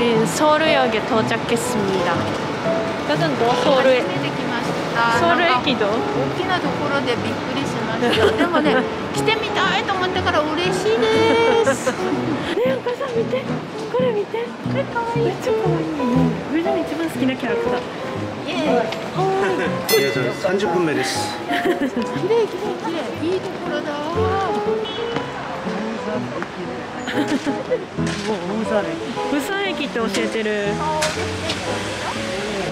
우린 서울역에 도착했습니다. 이것은 너 서울 初めて来ました。 서울역이도 大きなところでびっくりしました。でもね、来てみたいと思ったから嬉しいです。 네, 오가사 밑에. これ見て. 네, 가와이. めっちゃ可愛いね. 우리가 一番好きなキャラクター. イエーイ。 예, 30분目です。綺麗綺麗綺麗。いいとこ ろだ。 부산駅って教えてる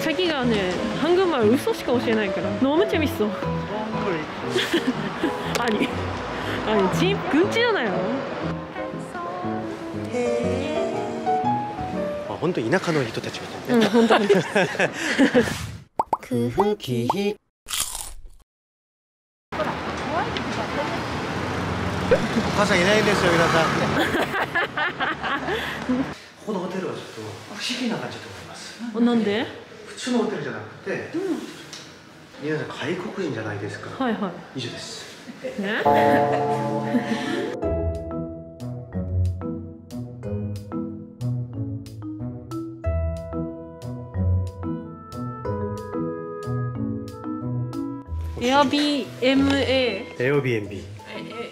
자기가 네 한국말 웃어しか 教えないから 너무 재밌어 아니 아니 집 근처잖아요 あ、本当田舎の人たちみたいな。 응本当に お母さんいないですよ皆さん。ここのホテルはちょっと不思議な感じだと思います。なんで？普通のホテルじゃなくて、うん、皆さん外国人じゃないですか。はいはい。以上です、ね Airbnb。Airbnb。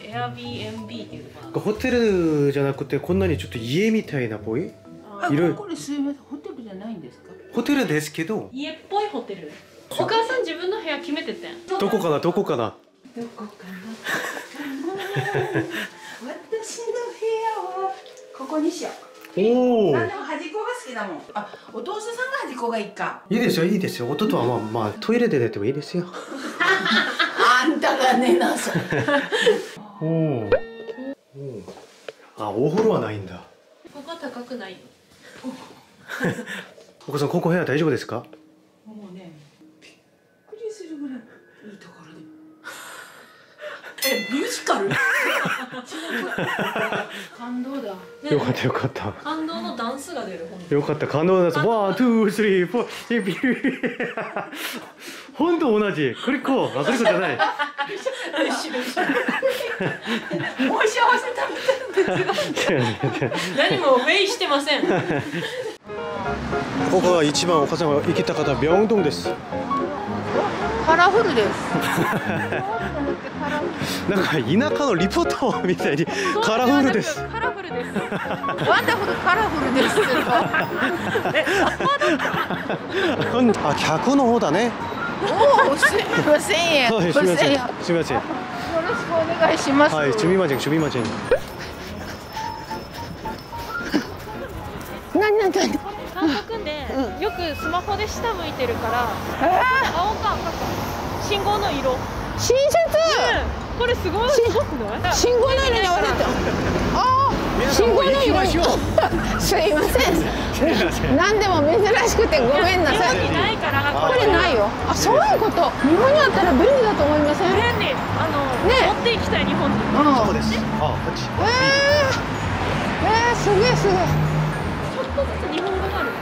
ビー MA エアビー b えエアビー MB っていうのかなホテルじゃなくてこんなにちょっと家みたいなぽいあいろいろこれすいません、ホテルじゃないんですか？ホテルですけど家っぽいホテルお母さん自分の部屋決めててんどこかな？どこかな？どこかな？私の部屋はここにしよう。おおあでも端っこが好きだもん。あ、お父さんが端っこがいいか。いいですよいいですよ弟はまあまあトイレで寝てもいいですよ あんたが寝なさい。おおあお風呂はないんだ。ここは高くないよお子さんここ部屋大丈夫ですかもうね、びっくりするぐらいいいところで。え、ミュージカル？感動だ。よかったよかった。感動のダンスが出る本当よかった。感動ですワンツースリーフォービュー本当同じ。クリコあクリコじゃない。もう幸せ食べてるんですよ。違う違う違う何もウェイしてません。ここが一番お母さんが行きたかったビョンドンですカラフルです。なんか田舎のリポートみたいにカラフルですカラフルですワンダフルカラフルです。あ逆の方だねおお、すみませんや。はいすみませんよすみませんろしくお願いします。はい、すみません、すみません。何何何？韓国でよくスマホで下向いてるからえ青か赤か信号の色ー、親切。これすごい 信号の色に合わせて。ああ、信号の色に。すいません。何でも珍しくてごめんなさい。ないからこれないよ。あ、そういうこと。日本にあったら便利だと思いません。え便利あの、ね持っていきたい日本にそうです。あ、こっち。えー、えー、すげえすげえ。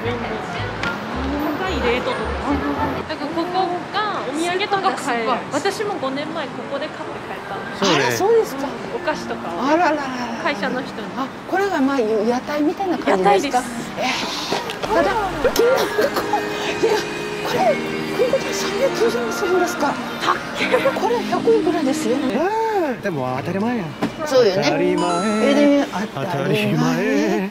高いレートとかなんかここがお土産とか買える私も5年前ここで買って帰ったあら、そうですか。お菓子とかをあらららら。会社の人にあ、これがまあ屋台みたいな感じですか？屋台えー、ただ金額こいやこれこういうことで390円するんですか。これ100いくらですよ。でも当たり前や。そうよ当たりね。前。当たり前。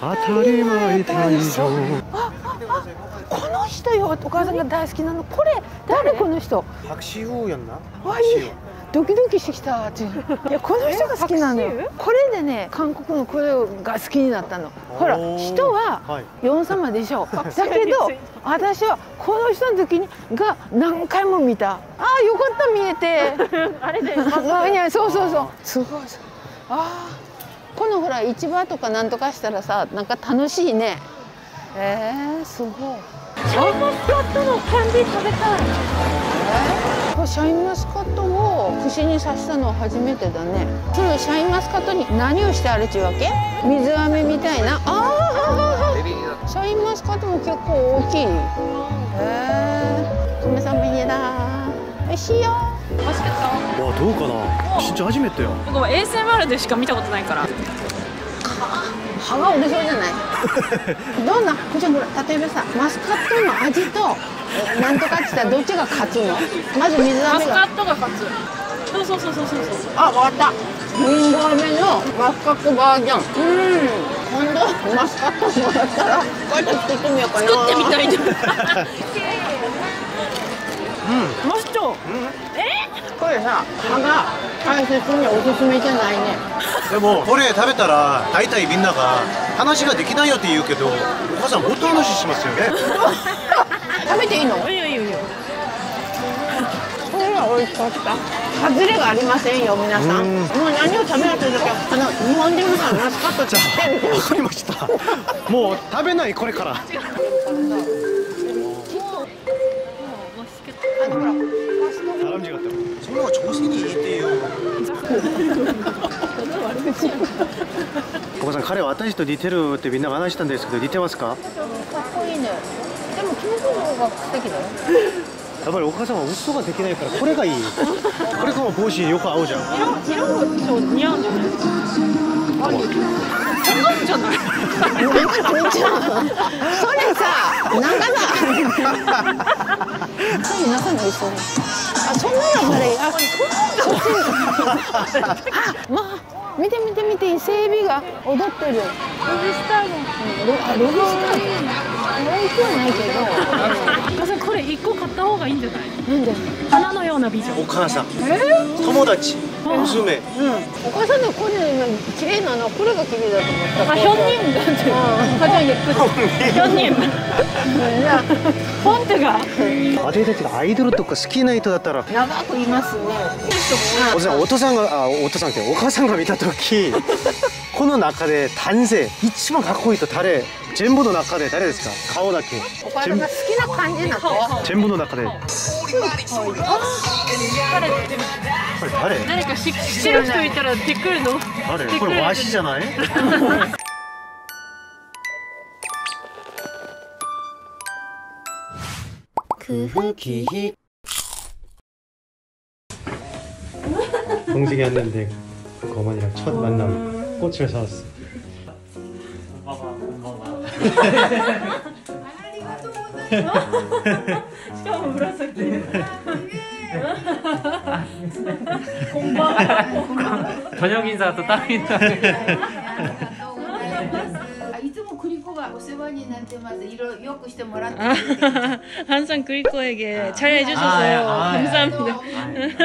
当たり前大丈夫。あ、あ、あ、この人よ。お母さんが大好きなの。これ誰？この人。拍手をやんな。わいい。ドキドキしてきた いやこの人が好きなのよ。これでね韓国のこれが好きになったの。ほら人ははい。ヨン様でしょ。だけど私はこの人の時にが何回も見た。ああよかった見えて。あれであいやそうそうそう。すごい。ああこのほら市場とかなんとかしたらさなんか楽しいね。えー、すごい。シャインマスカットのキャンディー食べたいこれシャインマスカットを串に刺したのは初めてだね。そのシャインマスカットに何をしてあるっちゅうわけ？水飴みたいな。ああシャインマスカットも結構大きい。へえ米さんも家だ。美味しいよ美味しかったわ、どうかな？진짜初めてよ。僕も ASMR でしか見たことないから。歯が折れそうじゃない？どんな？じゃあほら例えばさマスカットの味とえなんとかって言ったらどっちが勝つの？まず水飴が。マスカットが勝つ。そうそうそうそうそうそう。あ、わかった。リンゴ飴のマスカットバージョン。うん。今度マスカットもらったら、こうやって作ってみようかな。作ってみたいじゃん。マストこれさ、歯が大切におすすめじゃないね。でもこれ食べたら大体みんなが話ができないよって言うけどお母さんもっと話しますよね食べていいの？いいよいいよいいよこれは美味しかった。外れがありませんよ、皆さん。うんもう何を食べようという時は、あの日本人のさ、マスカットって知ってるでわかりましたもう食べないこれから お母さん彼は私と似てるってみんな話したんですけど似てますか？かっこいいね。でも、キムコの方が素敵だよ。やっぱりお母さんは嘘ができないからこれがいいこれかも帽子よく合うじゃん色色もそう似合うんじゃない？あり違うんじゃない？それさ、中だ。それ中にそう。あ、そんなのこれ、あ、そっ。あ、まあ、見て見て見て、伊勢海老が踊ってる。ロビスターのロあ、ロビスター。ないけど。これ一個買った方がいいんじゃない？なんで。花のような美女お母さん友達娘、うん、お母さんのこれ今綺麗なのこれが綺麗だと思った。あ、ひょんだってお母ゃん。言ってたひょんにん本当が。あれだけどアイドルとか好きな人だったら。長くいますね。お父さんお父さんがあお父さんってお母さんが見た時 この中で男性一番かっこいいと誰？全部の中で誰ですか？顔だけ。お母さんが好きな感じなの？全部の中で。これ誰誰か知知る人いたらびっくりの誰これわしじゃない동생이 왔는데 그 어머니랑 첫 만남 꽃을 사왔어. しかも紫色。こんばんは。トニョギンザーとタミン。 もクリコがお世話になってます。色よくしてもらって 아, 항상 그리코에게 잘 해주셔서 아, 아, 감사합니다. ね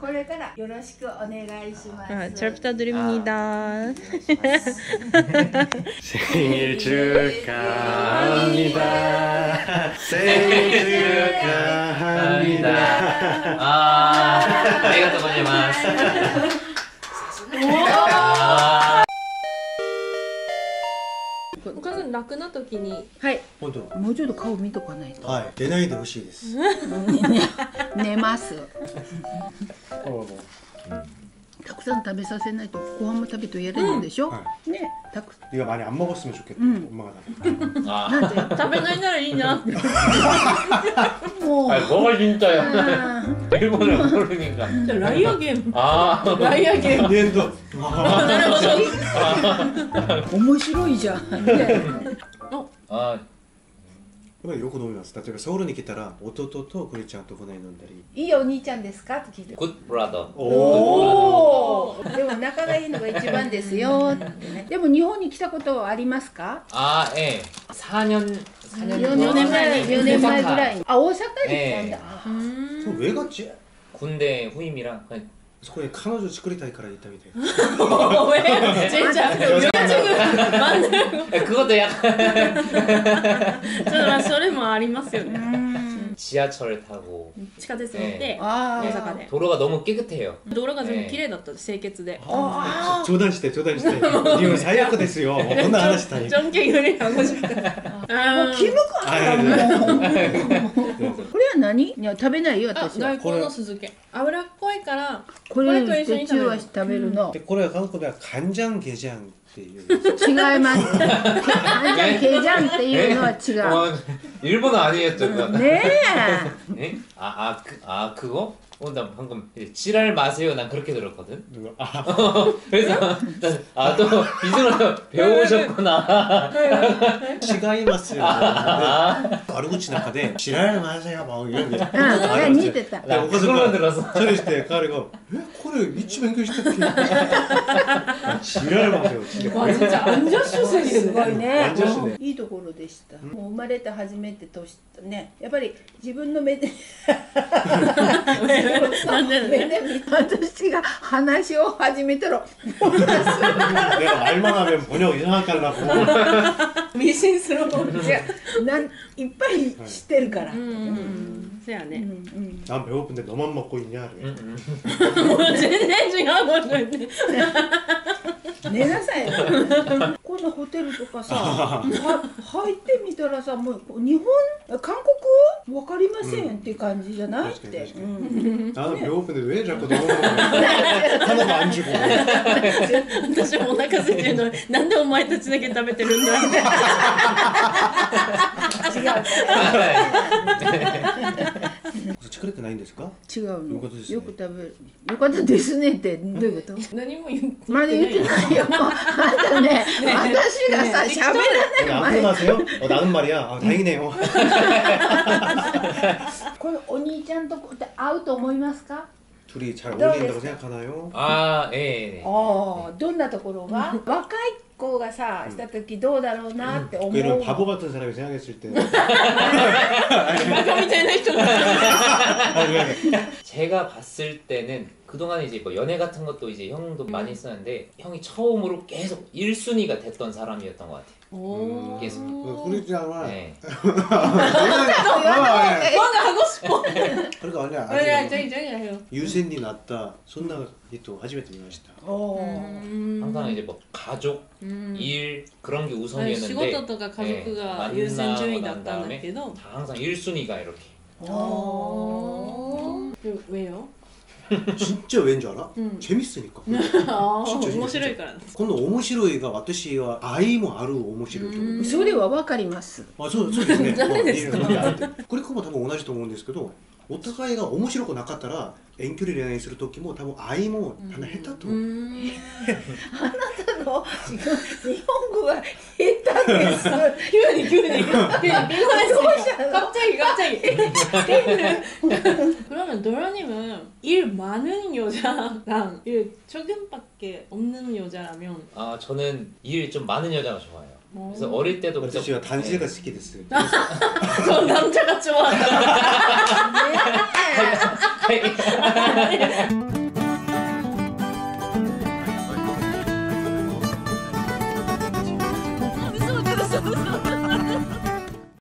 これからよろしくお願いします。 아, 잘 부탁드립니다. 생일 축하합니다. 생일 축하합니다. 아, 아리가또 고 楽な時に。はい。本当。もうちょっと顔見とかないと。はい。出ないでほしいです。寝ます。たくさん食べさせないとご飯も食べとやれるんでしょ。はね、たく 네가 많이 안 먹었으면 좋겠다. 응. 엄마가 나. 아. なんで。食べないならいいなもう。 아니, 뭐가 진짜야? あ 일본을 모르니까. じゃあライアーゲーム 아, ライアーゲーム 얘도 なるほどー面白いじゃん。ね 아, 이번에 요거 너무 좋았어.例えば 서울에 来たら 弟とクリちゃんとこない飲んだり。いいお兄ちゃんですかって聞いて。 굿 브라더. おお。でも仲がいいのが一番ですよってね。でも日本に来たことはありますか？ 아, 예. 4년, 4년 4年前4年前ぐらいに。あ、大阪に来たんだ。ええあ 그럼 왜 갔지? 군대 후임이랑 그냥 そこに彼女作りたいから行ったみたい。 왜 진짜 여자친구 만들고 예, 그것도 약간 ちょっとまあそれもありますよね 지하철 타고 地下鉄乗ってあ大阪で 도로가 너무 깨끗해요. 道路が全部綺麗だった清潔であ冗談して冗談して。今最悪ですよ。もうこんな話したい。 전개요리하고싶다 あ。キム君これは 何？いや食べないよあ私は。大根の酢漬け脂っこいからこれこれと一緒に食べる中和して食べるの。でこれは韓国ではカンジャンゲジャンっていう。違います。あんじゃんケジャンっていうのは違う。 어, 일본어 아니겠죠? 그거? ね 예? 아, 아, 그, 아, 그거? 어, 나 방금 지랄 마세요. 난 그렇게 들었거든. 누가? 아. 그래서 아또 미술을 배우셨구나. 시가이마스. 바르고 아. 지나가대. 지랄 마세요. 막 이런 게. 아, 아 니 됐다. 나 그걸만 들었어. 저랬을 때 가리가 코를 이치 뱅글 시켰지? 知られますよ知られ 와 진짜 완전 すご 수색이네. いね완전しねいいところでしたもう生まれて初めて年ねやっぱり自分の目で 나는 目で見た私が話を始めたら 내가 말만 하면 번역 이상하게 하려고 미신스러워. 違うなんいっぱい知ってるから、 음, う 세야네. んうん、 난 배고픈데 너만 먹고 있냐 그래. 응, 응.全然違うこと言って。 寝なさいよこんなホテルとかさ 入ってみたらさもう日本韓国わかりませんっていう感じじゃない、って。うん、あの病気で上私もお腹空いてるのなんでお前たちだけ食べてるんだって。違う。그래서 치크레트 나인 데스까? 違うのよかったですねよく食べるよかったですねってどういうこと何も言ってまだ言ってないよ。あんたね、私がさ、ね喋らない 안 前。 끝나세요? 어, 나는 말이야 아, 다행이네요 これお兄ちゃんとこって合うと思いますか 둘이 잘 너 어울린다고 됐어. 생각하나요? 아, 예. 예. ああ、どんなところが若い子がさ、した時どうだろうなって思う。 그 이런 바보 같은 사람이 생각했을 때 バカみたいな人が。 아, 미안해. 제가 봤을 때는 그동안 이제 뭐 연애 같은 것도 이제 형도 많이 했었는데 형이 처음으로 계속 1순위가 됐던 사람이었던 것 같아요. おー。 계속. 그러잖아 네. 아, 예. 뭔가 하고 싶어. 그러니까 아니야 아니야, 아직 저기 저기 해요. 유센이 났다 손나기 또初めて 見ましたおー 음. 항상 이제 뭐 가족, 음. 일 그런 게 仕 우선이었는데 事とか家族が 네, 優先順位だ 만나고 ったん 난 だけど 다 항상 1순위가 이렇게 おー 왜요? 진짜 왠 줄 알아? 음. 재밌으니까 ああ진짜 面白いからこの面白いが私は愛もある面白いと思うそれはわかります。あそうそうですね。誰ですかまあいいのかなこれも多分同じと思うんですけど、お互いが面白くなかったら遠距離恋愛する時も多分愛もだんだん減ったと思う。あ 이거 지금 이형구가 있다고 했어. 규현이, 규현이. 일어났으니까. 갑자기, 갑자기. 그러면 도현님은 일 많은 여자랑 일 조금밖에 없는 여자라면 아 저는 일 좀 많은 여자가 좋아해요. 어. 그래서 어릴 때도 그래서 제가 단실가 네. 시키 됐어요. 아, 저 남자가 좋아한다.